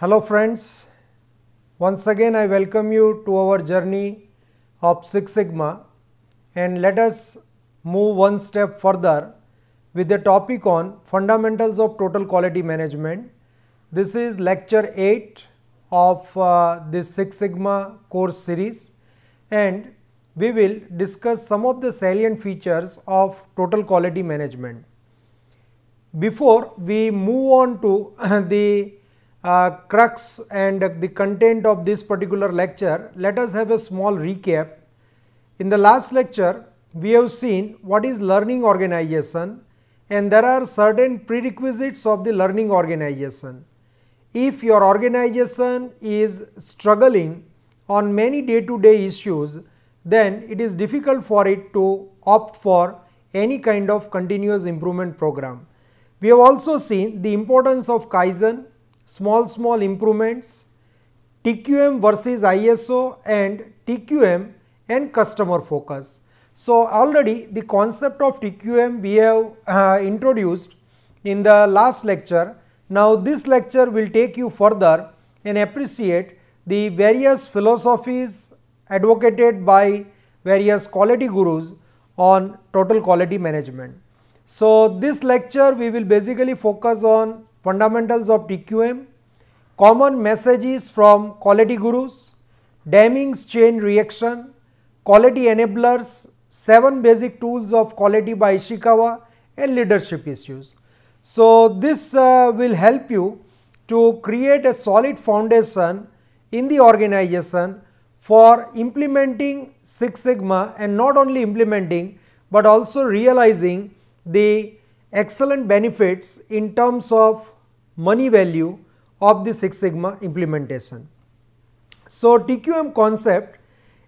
Hello friends, once again I welcome you to our journey of Six Sigma and let us move one step further with the topic on fundamentals of total quality management. This is lecture 8 of uh, this Six Sigma course series and we will discuss some of the salient features of total quality management. Before we move on to the uh, crux and the content of this particular lecture, let us have a small recap. In the last lecture, we have seen what is learning organization and there are certain prerequisites of the learning organization. If your organization is struggling on many day to day issues, then it is difficult for it to opt for any kind of continuous improvement program. We have also seen the importance of Kaizen small small improvements, TQM versus ISO and TQM and customer focus. So, already the concept of TQM we have uh, introduced in the last lecture. Now, this lecture will take you further and appreciate the various philosophies advocated by various quality gurus on total quality management. So, this lecture we will basically focus on fundamentals of TQM, common messages from quality gurus, Deming's chain reaction, quality enablers, 7 basic tools of quality by Ishikawa and leadership issues. So, this uh, will help you to create a solid foundation in the organization for implementing Six Sigma and not only implementing but also realizing the excellent benefits in terms of money value of the Six Sigma implementation. So, TQM concept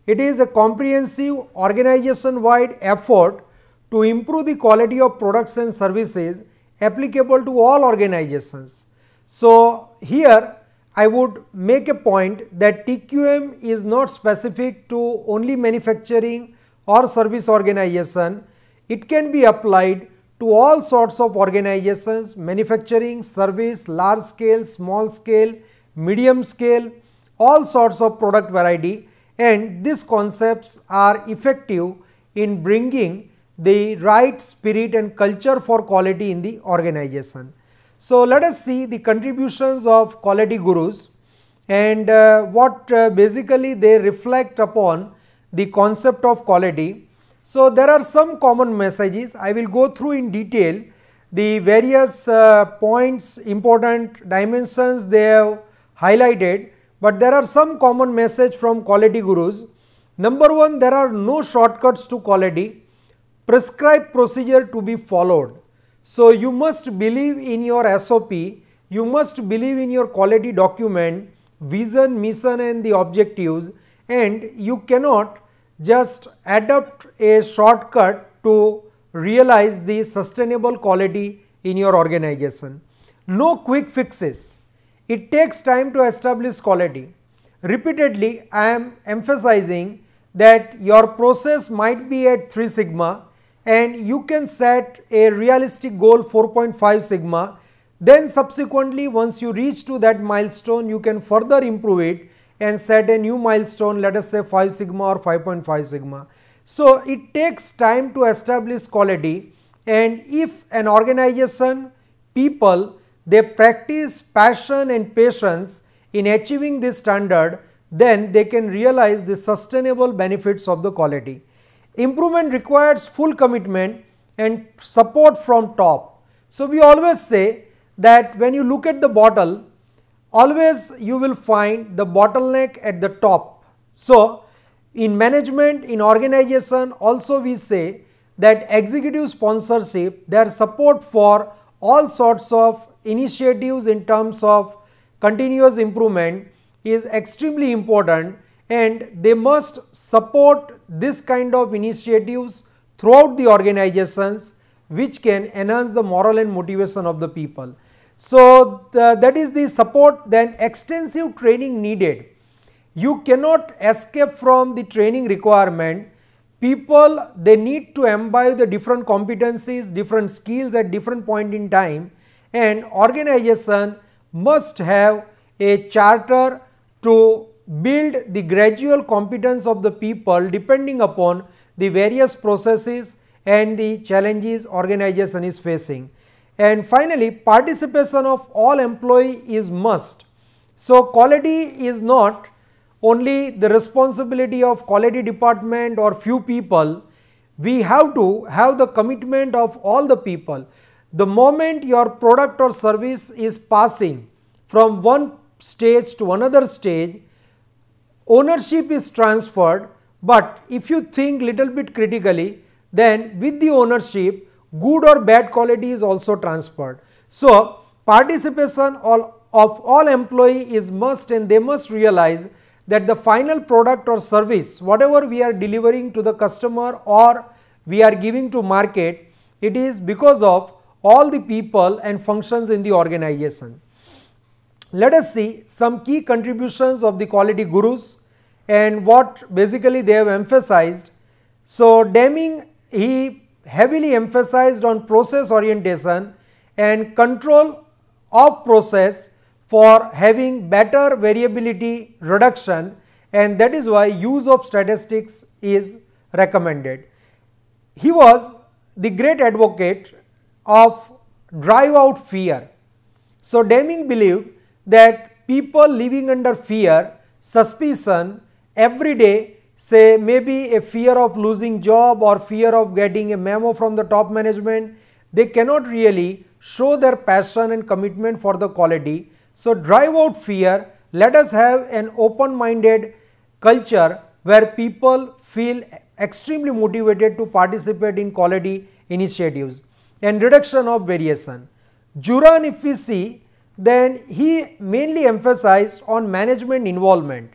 it is a comprehensive organization wide effort to improve the quality of products and services applicable to all organizations. So, here I would make a point that TQM is not specific to only manufacturing or service organization, it can be applied to all sorts of organizations, manufacturing, service, large scale, small scale, medium scale, all sorts of product variety and these concepts are effective in bringing the right spirit and culture for quality in the organization. So, let us see the contributions of quality gurus and uh, what uh, basically they reflect upon the concept of quality so, there are some common messages I will go through in detail the various uh, points important dimensions they have highlighted, but there are some common message from quality gurus. Number one there are no shortcuts to quality, prescribed procedure to be followed. So, you must believe in your SOP, you must believe in your quality document, vision, mission and the objectives and you cannot just adopt a shortcut to realize the sustainable quality in your organization. No quick fixes. It takes time to establish quality. Repeatedly, I am emphasizing that your process might be at 3 sigma and you can set a realistic goal 4.5 sigma. Then subsequently once you reach to that milestone, you can further improve it and set a new milestone let us say 5 sigma or 5.5 sigma. So, it takes time to establish quality and if an organization people they practice passion and patience in achieving this standard then they can realize the sustainable benefits of the quality. Improvement requires full commitment and support from top. So, we always say that when you look at the bottle always you will find the bottleneck at the top. So, in management, in organization also we say that executive sponsorship, their support for all sorts of initiatives in terms of continuous improvement is extremely important and they must support this kind of initiatives throughout the organizations which can enhance the moral and motivation of the people. So, the, that is the support then extensive training needed. You cannot escape from the training requirement. People they need to imbibe the different competencies, different skills at different point in time and organization must have a charter to build the gradual competence of the people depending upon the various processes and the challenges organization is facing. And finally, participation of all employee is must. So, quality is not only the responsibility of quality department or few people, we have to have the commitment of all the people. The moment your product or service is passing from one stage to another stage, ownership is transferred, but if you think little bit critically, then with the ownership, good or bad quality is also transferred. So, participation of all employee is must and they must realize that the final product or service whatever we are delivering to the customer or we are giving to market it is because of all the people and functions in the organization. Let us see some key contributions of the quality gurus and what basically they have emphasized. So, Deming he heavily emphasized on process orientation and control of process for having better variability reduction and that is why use of statistics is recommended. He was the great advocate of drive out fear. So, Deming believed that people living under fear, suspicion every day say maybe a fear of losing job or fear of getting a memo from the top management, they cannot really show their passion and commitment for the quality. So, drive out fear, let us have an open minded culture where people feel extremely motivated to participate in quality initiatives and reduction of variation. Juran if we see then he mainly emphasized on management involvement.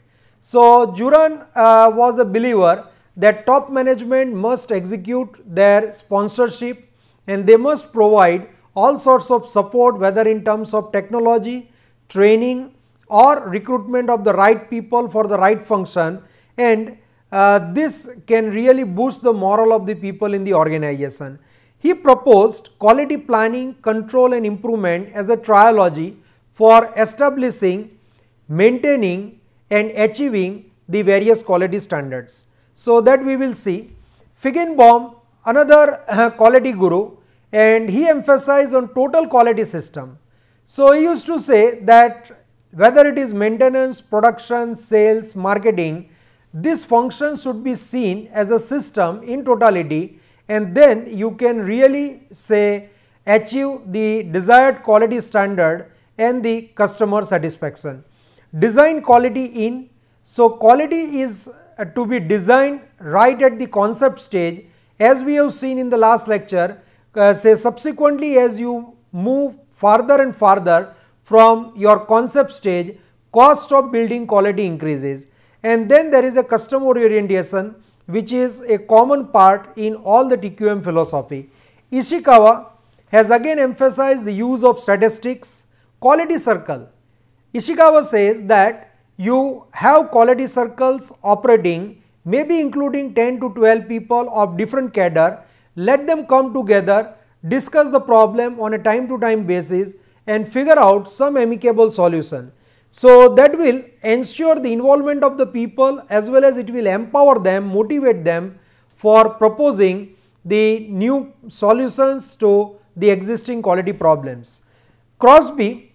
So, Juran uh, was a believer that top management must execute their sponsorship and they must provide all sorts of support whether in terms of technology, training or recruitment of the right people for the right function and uh, this can really boost the moral of the people in the organization. He proposed quality planning, control and improvement as a trilogy for establishing, maintaining and achieving the various quality standards. So, that we will see. Feigenbaum another uh, quality guru and he emphasized on total quality system. So, he used to say that whether it is maintenance, production, sales, marketing, this function should be seen as a system in totality and then you can really say achieve the desired quality standard and the customer satisfaction. Design quality in, so quality is uh, to be designed right at the concept stage as we have seen in the last lecture uh, say subsequently as you move farther and farther from your concept stage cost of building quality increases and then there is a customer orientation which is a common part in all the TQM philosophy. Ishikawa has again emphasized the use of statistics, quality circle. Ishikawa says that you have quality circles operating maybe including 10 to 12 people of different cadre, let them come together, discuss the problem on a time to time basis and figure out some amicable solution. So, that will ensure the involvement of the people as well as it will empower them, motivate them for proposing the new solutions to the existing quality problems. Crosby,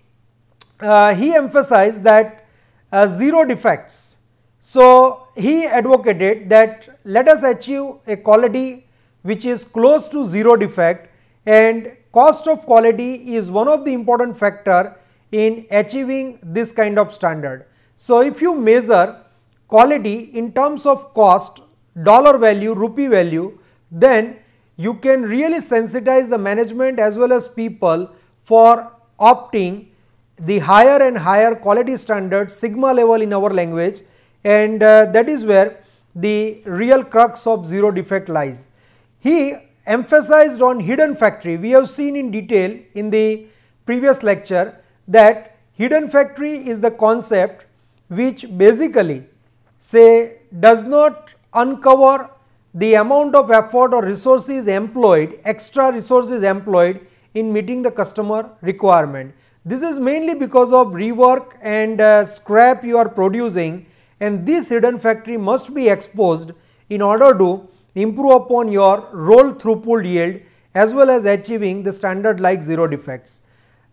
uh, he emphasized that uh, zero defects. So, he advocated that let us achieve a quality which is close to zero defect and cost of quality is one of the important factor in achieving this kind of standard. So, if you measure quality in terms of cost, dollar value, rupee value, then you can really sensitize the management as well as people for opting the higher and higher quality standard sigma level in our language and uh, that is where the real crux of zero defect lies. He emphasized on hidden factory. We have seen in detail in the previous lecture that hidden factory is the concept which basically say does not uncover the amount of effort or resources employed, extra resources employed in meeting the customer requirement. This is mainly because of rework and uh, scrap you are producing and this hidden factory must be exposed in order to improve upon your roll throughput yield as well as achieving the standard like zero defects.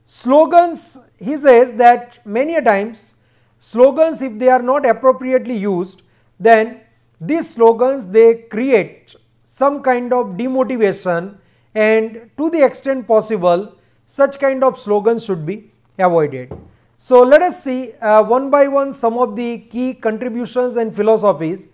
Slogans, he says that many a times slogans if they are not appropriately used then these slogans they create some kind of demotivation and to the extent possible such kind of slogans should be avoided. So, let us see uh, one by one some of the key contributions and philosophies.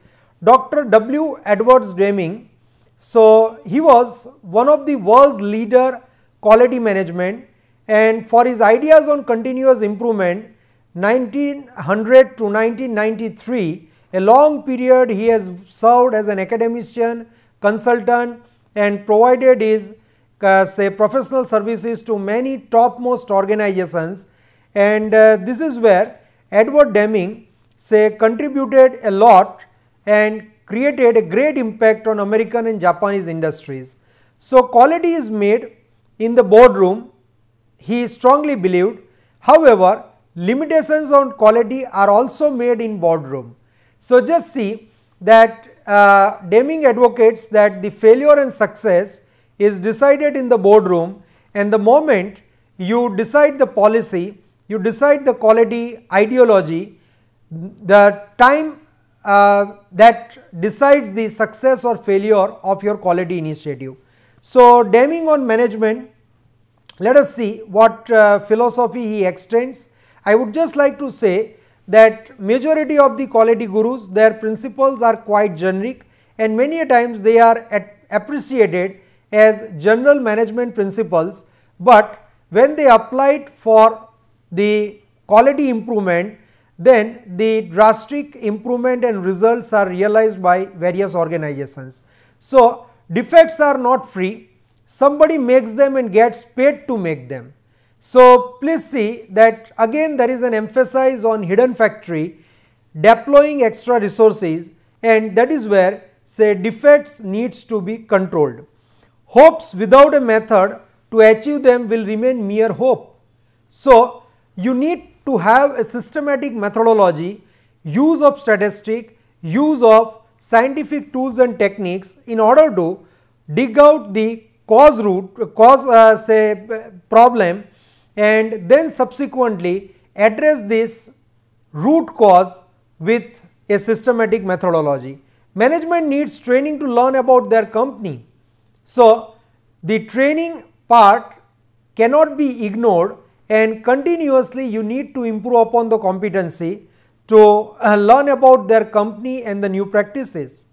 Dr. W. Edwards Deming, so he was one of the world's leader quality management and for his ideas on continuous improvement 1900 to 1993 a long period he has served as an academician, consultant and provided his say professional services to many topmost organizations and uh, this is where Edward Deming say contributed a lot and created a great impact on American and Japanese industries. So, quality is made in the boardroom he strongly believed however limitations on quality are also made in boardroom. So, just see that uh, Deming advocates that the failure and success is decided in the boardroom and the moment you decide the policy, you decide the quality ideology, the time uh, that decides the success or failure of your quality initiative. So, Deming on management, let us see what uh, philosophy he extends. I would just like to say that majority of the quality gurus their principles are quite generic and many a times they are appreciated as general management principles, but when they applied for the quality improvement then the drastic improvement and results are realized by various organizations. So, defects are not free, somebody makes them and gets paid to make them. So, please see that again there is an emphasis on hidden factory deploying extra resources and that is where say defects needs to be controlled. Hopes without a method to achieve them will remain mere hope. So, you need to have a systematic methodology, use of statistic, use of scientific tools and techniques in order to dig out the cause root, cause uh, say problem and then subsequently address this root cause with a systematic methodology. Management needs training to learn about their company. So, the training part cannot be ignored and continuously you need to improve upon the competency to uh, learn about their company and the new practices.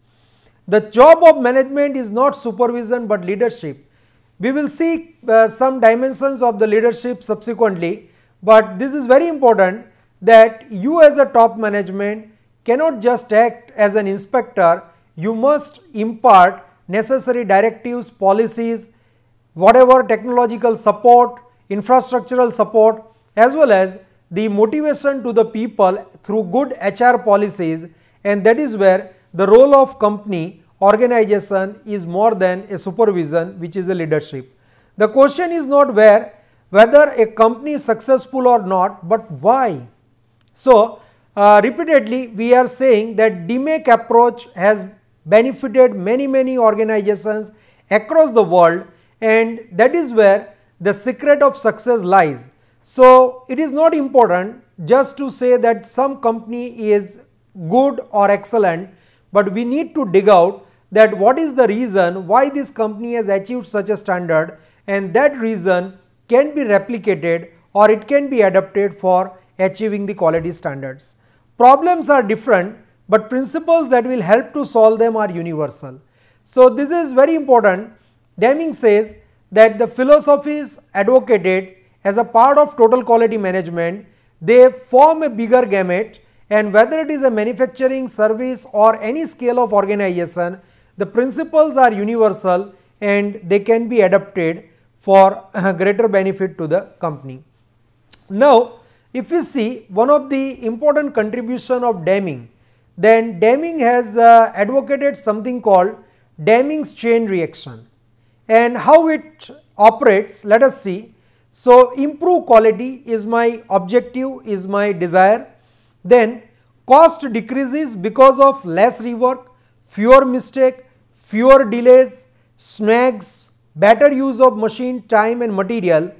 The job of management is not supervision but leadership. We will see uh, some dimensions of the leadership subsequently, but this is very important that you as a top management cannot just act as an inspector, you must impart necessary directives, policies, whatever technological support, infrastructural support as well as the motivation to the people through good HR policies and that is where the role of company organization is more than a supervision which is a leadership. The question is not where whether a company is successful or not but why. So, uh, repeatedly we are saying that DMAIC approach has benefited many many organizations across the world and that is where the secret of success lies. So, it is not important just to say that some company is good or excellent, but we need to dig out that what is the reason why this company has achieved such a standard and that reason can be replicated or it can be adapted for achieving the quality standards. Problems are different, but principles that will help to solve them are universal. So, this is very important. Deming says that the philosophies advocated as a part of total quality management, they form a bigger gamut and whether it is a manufacturing, service or any scale of organization, the principles are universal and they can be adapted for greater benefit to the company. Now, if we see one of the important contribution of Deming, then Deming has uh, advocated something called Deming's chain reaction and how it operates let us see. So, improve quality is my objective, is my desire. Then cost decreases because of less rework, fewer mistake, fewer delays, snags, better use of machine time and material.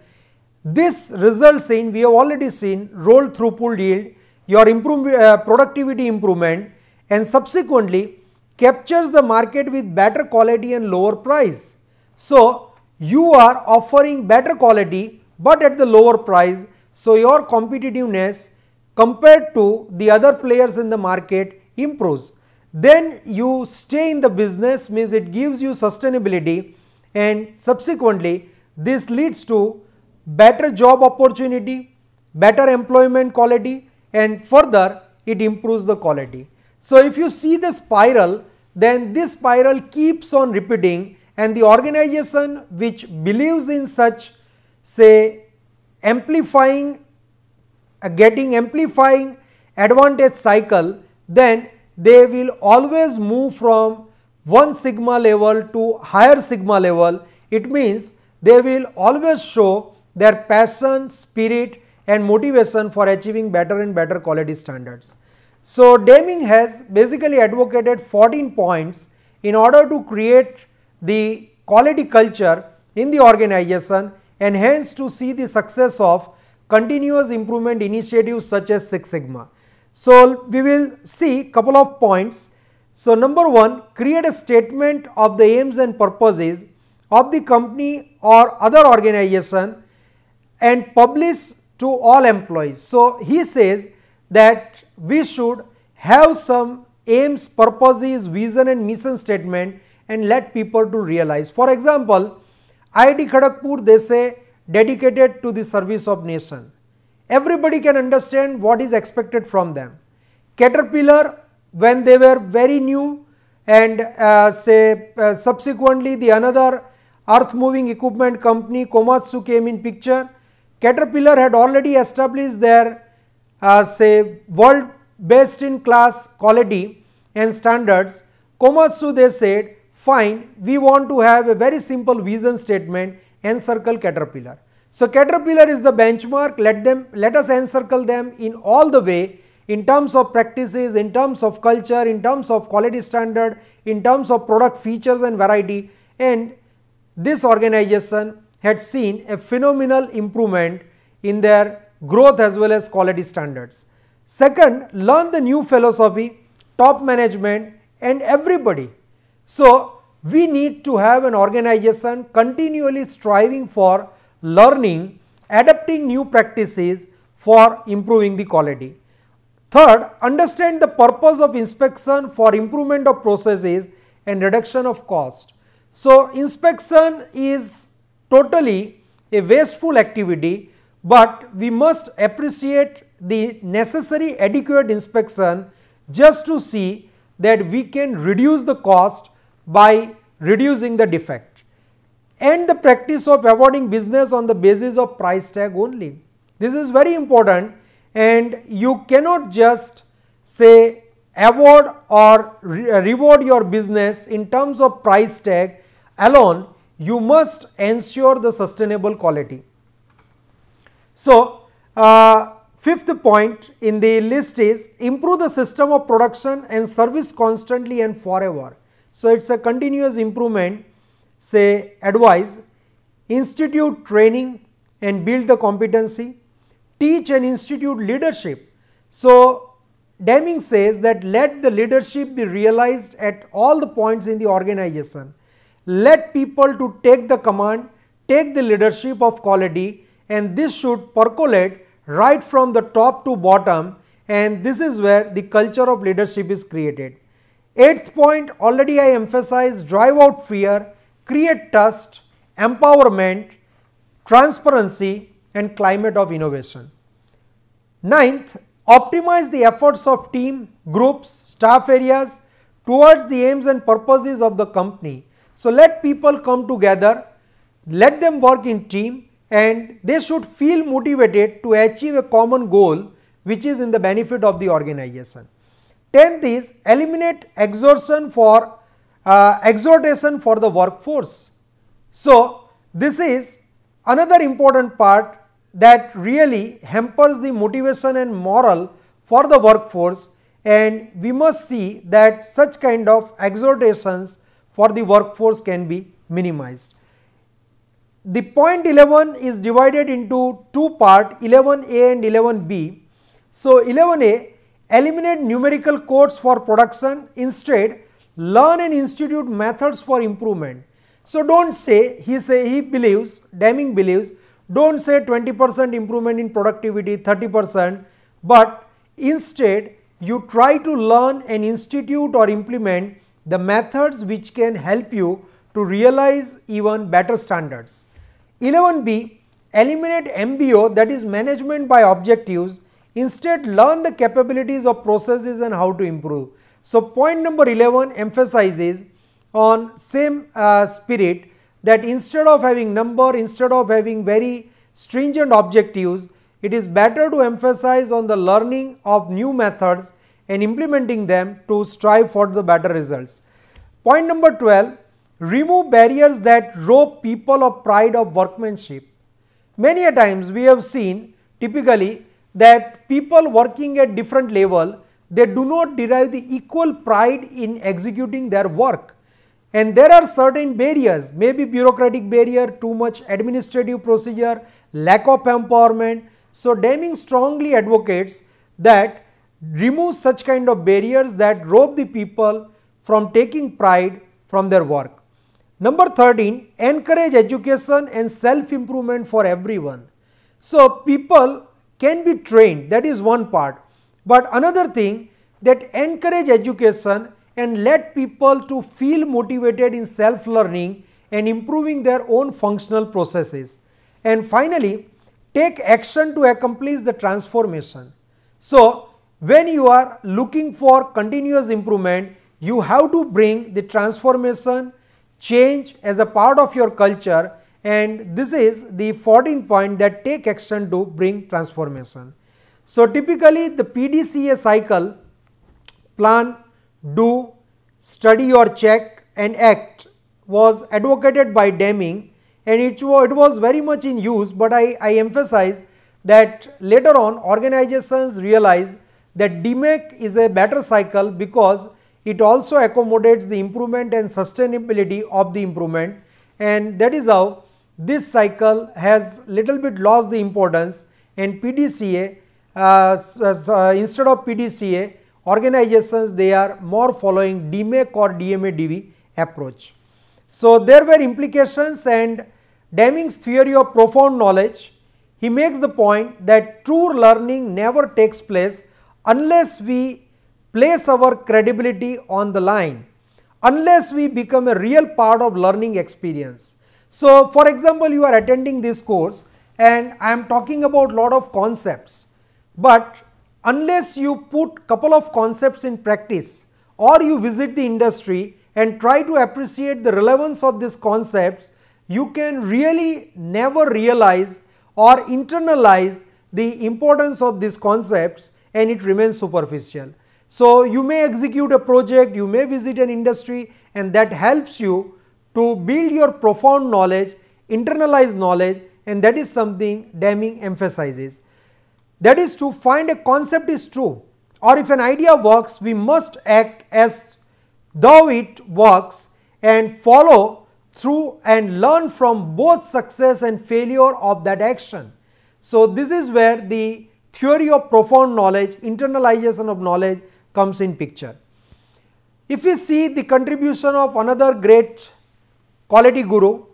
This results in, we have already seen, roll through throughput yield, your improve, uh, productivity improvement and subsequently captures the market with better quality and lower price. So, you are offering better quality but at the lower price. So, your competitiveness compared to the other players in the market improves. Then you stay in the business means it gives you sustainability and subsequently this leads to better job opportunity, better employment quality and further it improves the quality. So, if you see the spiral then this spiral keeps on repeating and the organization which believes in such say amplifying uh, getting amplifying advantage cycle then they will always move from one sigma level to higher sigma level it means they will always show their passion spirit and motivation for achieving better and better quality standards so Deming has basically advocated 14 points in order to create the quality culture in the organization and hence to see the success of continuous improvement initiatives such as Six Sigma. So, we will see couple of points. So, number 1 create a statement of the aims and purposes of the company or other organization and publish to all employees. So, he says that we should have some aims, purposes, vision and mission statement and let people to realize. For example, IIT Kharagpur they say dedicated to the service of nation. Everybody can understand what is expected from them. Caterpillar when they were very new and uh, say uh, subsequently the another earth moving equipment company Komatsu came in picture. Caterpillar had already established their uh, say world best in class quality and standards, Komatsu they said fine we want to have a very simple vision statement encircle Caterpillar. So Caterpillar is the benchmark. Let them let us encircle them in all the way in terms of practices, in terms of culture, in terms of quality standard, in terms of product features and variety. And this organization had seen a phenomenal improvement in their growth as well as quality standards. Second, learn the new philosophy, top management and everybody. So, we need to have an organization continually striving for learning, adapting new practices for improving the quality. Third, understand the purpose of inspection for improvement of processes and reduction of cost. So, inspection is totally a wasteful activity but we must appreciate the necessary adequate inspection just to see that we can reduce the cost by reducing the defect and the practice of awarding business on the basis of price tag only. This is very important and you cannot just say award or re reward your business in terms of price tag alone, you must ensure the sustainable quality. So, uh, fifth point in the list is improve the system of production and service constantly and forever. So, it is a continuous improvement say advise, institute training and build the competency, teach and institute leadership. So, Deming says that let the leadership be realized at all the points in the organization. Let people to take the command, take the leadership of quality and this should percolate right from the top to bottom and this is where the culture of leadership is created. Eighth point already I emphasized drive out fear, create trust, empowerment, transparency and climate of innovation. Ninth, optimize the efforts of team, groups, staff areas towards the aims and purposes of the company. So, let people come together, let them work in team and they should feel motivated to achieve a common goal which is in the benefit of the organization. 10th is eliminate exertion for uh, exhortation for the workforce. So, this is another important part that really hampers the motivation and moral for the workforce and we must see that such kind of exhortations for the workforce can be minimized. The point 11 is divided into two part 11a and 11b. So 11a eliminate numerical codes for production instead learn and institute methods for improvement. So don't say he say he believes Deming believes don't say 20% improvement in productivity 30% but instead you try to learn and institute or implement the methods which can help you to realize even better standards. 11b eliminate MBO that is management by objectives instead learn the capabilities of processes and how to improve. So, point number 11 emphasizes on same uh, spirit that instead of having number instead of having very stringent objectives it is better to emphasize on the learning of new methods and implementing them to strive for the better results. Point number 12 remove barriers that rob people of pride of workmanship. Many a times we have seen typically that people working at different level they do not derive the equal pride in executing their work and there are certain barriers maybe bureaucratic barrier too much administrative procedure lack of empowerment so deming strongly advocates that remove such kind of barriers that rob the people from taking pride from their work Number 13, encourage education and self-improvement for everyone. So, people can be trained, that is one part. But another thing that encourage education and let people to feel motivated in self-learning and improving their own functional processes. And finally, take action to accomplish the transformation. So, when you are looking for continuous improvement, you have to bring the transformation change as a part of your culture and this is the 14th point that take action to bring transformation. So, typically the PDCA cycle plan, do, study or check and act was advocated by Deming and it was, it was very much in use, but I, I emphasize that later on organizations realize that DMAIC is a better cycle because it also accommodates the improvement and sustainability of the improvement and that is how this cycle has little bit lost the importance and PDCA uh, uh, instead of PDCA organizations they are more following DMAIC or DMADV approach. So, there were implications and Deming's theory of profound knowledge he makes the point that true learning never takes place unless we place our credibility on the line unless we become a real part of learning experience. So, for example, you are attending this course and I am talking about lot of concepts, but unless you put couple of concepts in practice or you visit the industry and try to appreciate the relevance of these concepts, you can really never realize or internalize the importance of these concepts and it remains superficial. So, you may execute a project, you may visit an industry and that helps you to build your profound knowledge, internalize knowledge and that is something Deming emphasizes. That is to find a concept is true or if an idea works, we must act as though it works and follow through and learn from both success and failure of that action. So, this is where the theory of profound knowledge, internalization of knowledge comes in picture. If we see the contribution of another great quality guru,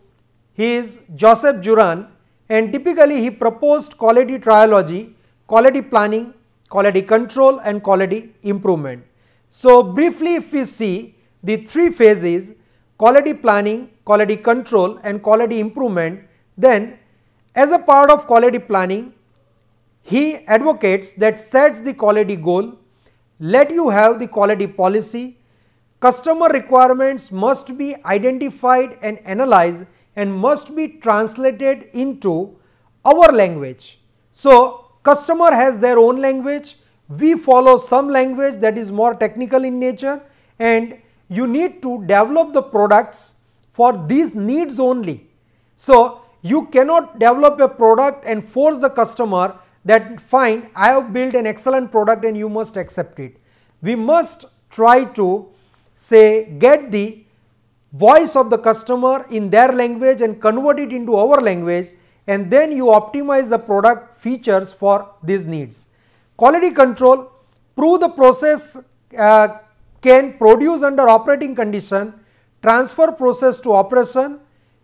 he is Joseph Juran and typically he proposed quality triology, quality planning, quality control and quality improvement. So, briefly if we see the three phases quality planning, quality control and quality improvement, then as a part of quality planning, he advocates that sets the quality goal, let you have the quality policy. Customer requirements must be identified and analyzed and must be translated into our language. So, customer has their own language, we follow some language that is more technical in nature and you need to develop the products for these needs only. So, You cannot develop a product and force the customer that fine I have built an excellent product and you must accept it. We must try to say get the voice of the customer in their language and convert it into our language and then you optimize the product features for these needs. Quality control, prove the process uh, can produce under operating condition, transfer process to operation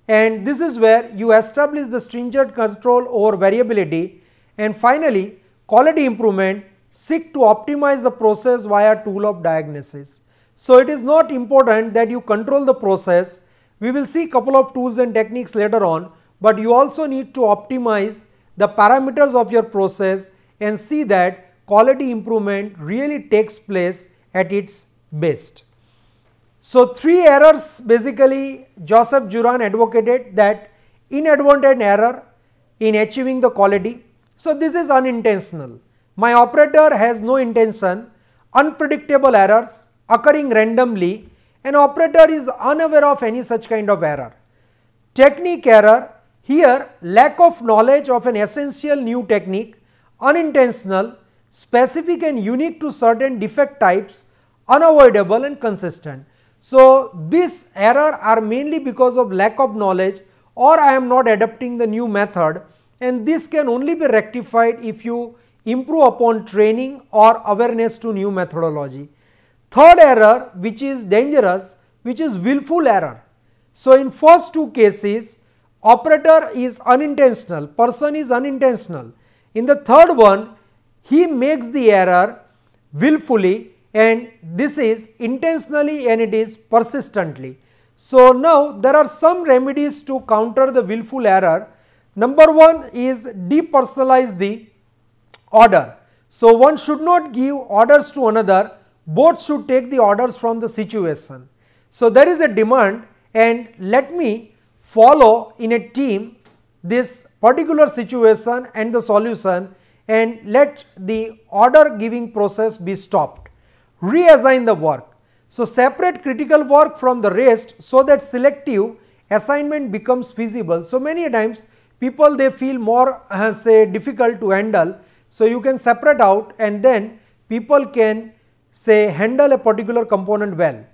and this is where you establish the stringent control over variability and finally quality improvement seek to optimize the process via tool of diagnosis. So, it is not important that you control the process, we will see a couple of tools and techniques later on, but you also need to optimize the parameters of your process and see that quality improvement really takes place at its best. So, three errors basically Joseph Juran advocated that inadvertent error in achieving the quality. So, this is unintentional. My operator has no intention, unpredictable errors occurring randomly, an operator is unaware of any such kind of error. Technique error, here lack of knowledge of an essential new technique, unintentional, specific and unique to certain defect types, unavoidable and consistent. So, this error are mainly because of lack of knowledge or I am not adapting the new method and this can only be rectified if you improve upon training or awareness to new methodology. Third error which is dangerous which is willful error. So, in first two cases operator is unintentional, person is unintentional. In the third one he makes the error willfully and this is intentionally and it is persistently. So, now there are some remedies to counter the willful error. Number one is depersonalize the order. So, one should not give orders to another, both should take the orders from the situation. So, there is a demand and let me follow in a team this particular situation and the solution and let the order giving process be stopped. Reassign the work. So, separate critical work from the rest so that selective assignment becomes feasible. So, many times people they feel more uh, say difficult to handle so, you can separate out and then people can say handle a particular component well.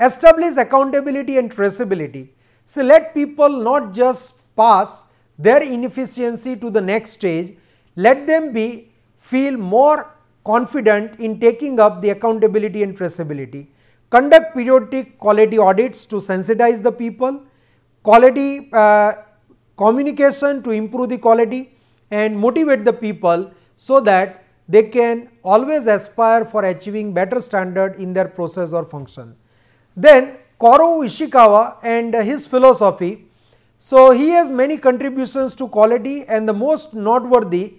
Establish accountability and traceability. So, let people not just pass their inefficiency to the next stage, let them be feel more confident in taking up the accountability and traceability. Conduct periodic quality audits to sensitize the people, quality uh, communication to improve the quality and motivate the people so that they can always aspire for achieving better standard in their process or function. Then Kaoru Ishikawa and his philosophy. So, he has many contributions to quality and the most noteworthy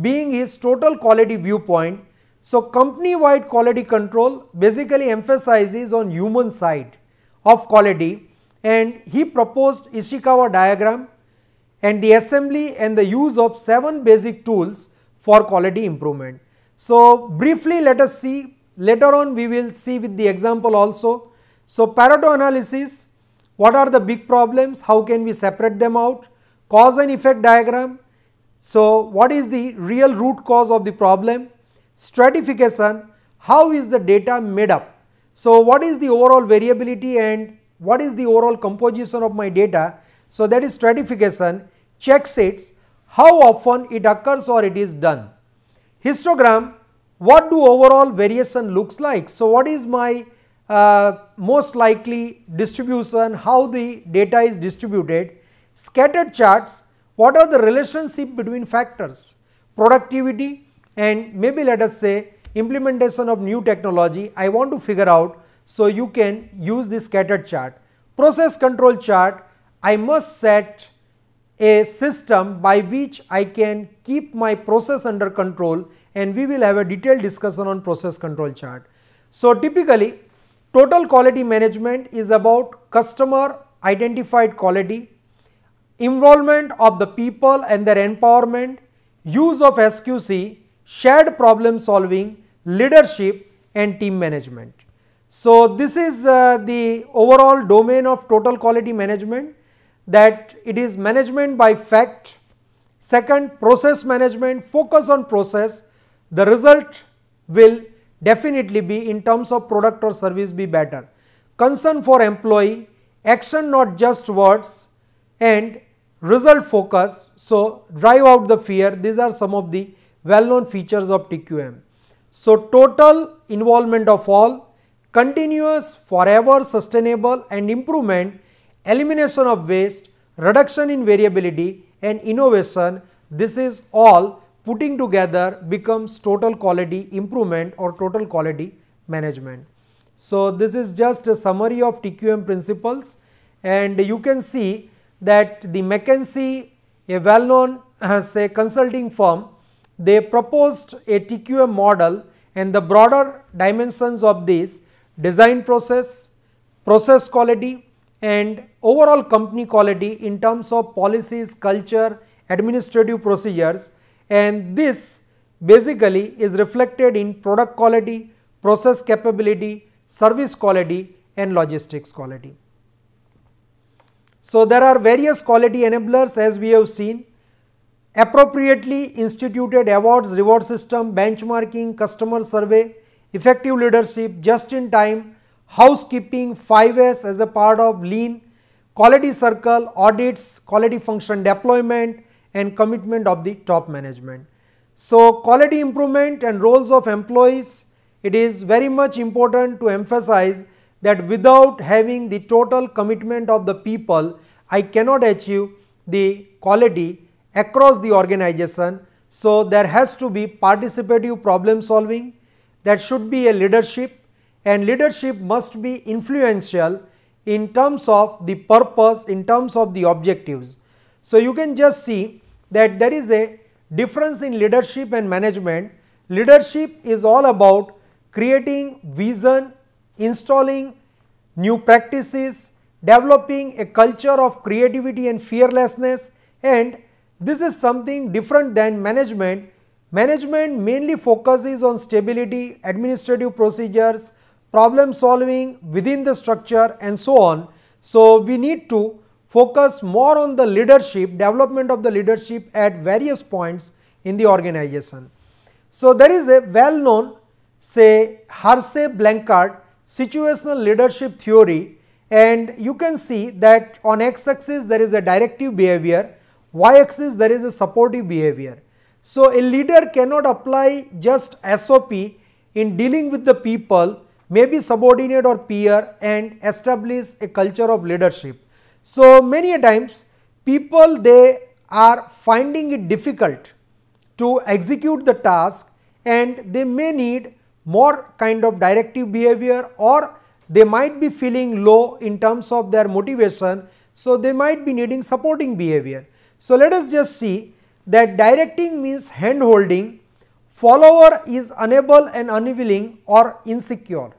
being his total quality viewpoint. So, company wide quality control basically emphasizes on human side of quality and he proposed Ishikawa diagram and the assembly and the use of 7 basic tools for quality improvement. So, briefly let us see later on we will see with the example also. So, Pareto analysis what are the big problems how can we separate them out cause and effect diagram. So, what is the real root cause of the problem stratification how is the data made up. So, what is the overall variability and what is the overall composition of my data. So, that is stratification check sheets how often it occurs or it is done. Histogram, what do overall variation looks like? So, what is my uh, most likely distribution, how the data is distributed, scattered charts, what are the relationship between factors, productivity and maybe let us say implementation of new technology, I want to figure out, so you can use this scattered chart. Process control chart, I must set a system by which I can keep my process under control and we will have a detailed discussion on process control chart. So, typically total quality management is about customer identified quality, involvement of the people and their empowerment, use of SQC, shared problem solving, leadership and team management. So, this is uh, the overall domain of total quality management that it is management by fact. Second, process management, focus on process. The result will definitely be in terms of product or service be better. Concern for employee, action not just words and result focus. So, drive out the fear. These are some of the well known features of TQM. So, total involvement of all, continuous, forever, sustainable and improvement, elimination of waste, reduction in variability and innovation, this is all putting together becomes total quality improvement or total quality management. So, this is just a summary of TQM principles and you can see that the McKinsey, a well known uh, say consulting firm, they proposed a TQM model and the broader dimensions of this design process, process quality and overall company quality in terms of policies, culture, administrative procedures and this basically is reflected in product quality, process capability, service quality and logistics quality. So, there are various quality enablers as we have seen appropriately instituted awards reward system, benchmarking, customer survey, effective leadership, just in time, housekeeping, 5S as a part of lean, quality circle, audits, quality function deployment and commitment of the top management. So, quality improvement and roles of employees, it is very much important to emphasize that without having the total commitment of the people, I cannot achieve the quality across the organization. So, there has to be participative problem solving, that should be a leadership and leadership must be influential in terms of the purpose, in terms of the objectives. So, you can just see that there is a difference in leadership and management. Leadership is all about creating vision, installing new practices, developing a culture of creativity and fearlessness and this is something different than management. Management mainly focuses on stability, administrative procedures, problem solving within the structure and so on. So, we need to focus more on the leadership, development of the leadership at various points in the organization. So, there is a well known say Hersey Blanchard situational leadership theory and you can see that on x axis there is a directive behavior y axis there is a supportive behavior. So, a leader cannot apply just SOP in dealing with the people maybe subordinate or peer and establish a culture of leadership. So, many times people they are finding it difficult to execute the task and they may need more kind of directive behavior or they might be feeling low in terms of their motivation. So, they might be needing supporting behavior. So, let us just see that directing means hand holding, follower is unable and unwilling or insecure.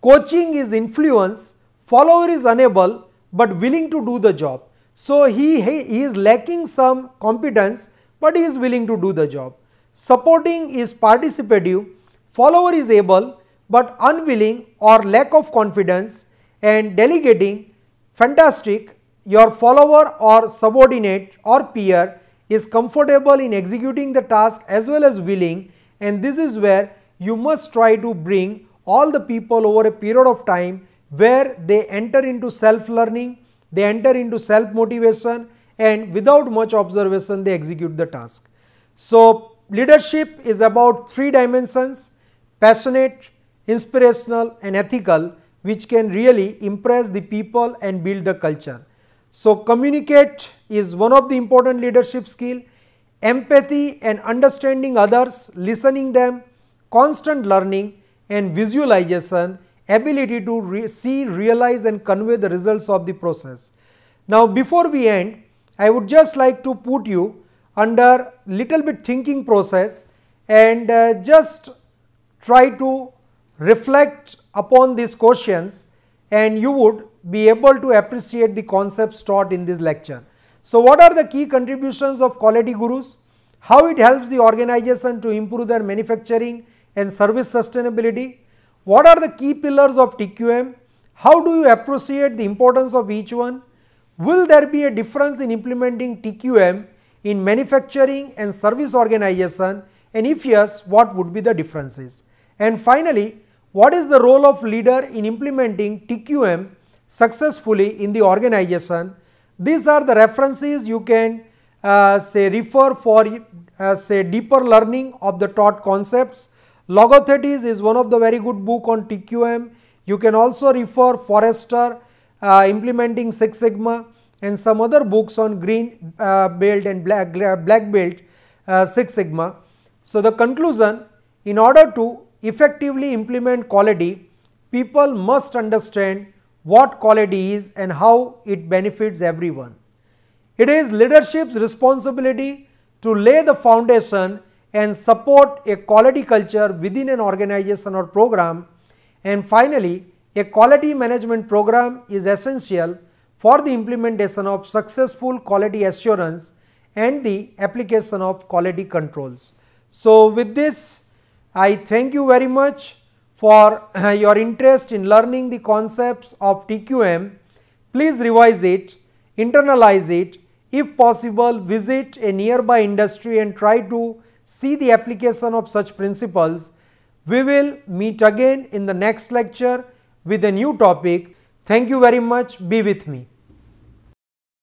Coaching is influence, follower is unable but willing to do the job. So, he, he, is lacking some competence but he is willing to do the job. Supporting is participative, follower is able but unwilling or lack of confidence and delegating fantastic your follower or subordinate or peer is comfortable in executing the task as well as willing and this is where you must try to bring all the people over a period of time where they enter into self learning, they enter into self motivation and without much observation they execute the task. So, leadership is about three dimensions passionate, inspirational and ethical which can really impress the people and build the culture. So, communicate is one of the important leadership skill, empathy and understanding others, listening them, constant learning and visualization, ability to re see, realize and convey the results of the process. Now, before we end, I would just like to put you under little bit thinking process and uh, just try to reflect upon these questions and you would be able to appreciate the concepts taught in this lecture. So, what are the key contributions of quality gurus? How it helps the organization to improve their manufacturing and service sustainability? What are the key pillars of TQM? How do you appreciate the importance of each one? Will there be a difference in implementing TQM in manufacturing and service organization and if yes, what would be the differences? And finally, what is the role of leader in implementing TQM successfully in the organization? These are the references you can uh, say refer for uh, say deeper learning of the taught concepts. Logothetis is one of the very good book on TQM. You can also refer Forrester uh, implementing Six Sigma and some other books on green uh, belt and black, black belt uh, Six Sigma. So, the conclusion in order to effectively implement quality, people must understand what quality is and how it benefits everyone. It is leadership's responsibility to lay the foundation and support a quality culture within an organization or program. And finally, a quality management program is essential for the implementation of successful quality assurance and the application of quality controls. So, with this I thank you very much for your interest in learning the concepts of TQM. Please revise it, internalize it, if possible visit a nearby industry and try to see the application of such principles. We will meet again in the next lecture with a new topic. Thank you very much. Be with me.